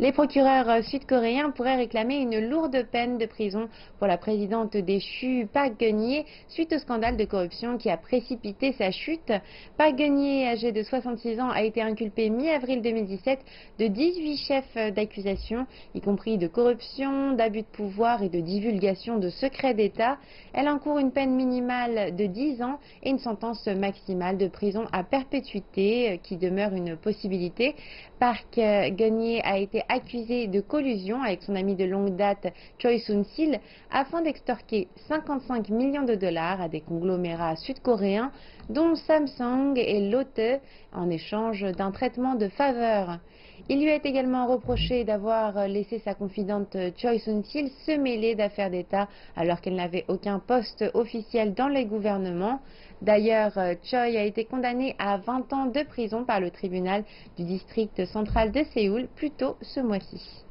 Les procureurs sud-coréens pourraient réclamer une lourde peine de prison pour la présidente déchue Park geun suite au scandale de corruption qui a précipité sa chute. Park geun âgé de 66 ans, a été inculpé mi-avril 2017 de 18 chefs d'accusation, y compris de corruption, d'abus de pouvoir et de divulgation de secrets d'État. Elle encourt une peine minimale de 10 ans et une sentence maximale de prison à perpétuité qui demeure une possibilité. Park geun a été accusé de collusion avec son ami de longue date Choi Soon-sil afin d'extorquer 55 millions de dollars à des conglomérats sud-coréens dont Samsung et Lotte en échange d'un traitement de faveur. Il lui est également reproché d'avoir laissé sa confidente Choi Soon-sil se mêler d'affaires d'État alors qu'elle n'avait aucun poste officiel dans les gouvernements. D'ailleurs, Choi a été condamné à 20 ans de prison par le tribunal du district central de Séoul plus ce mois-ci.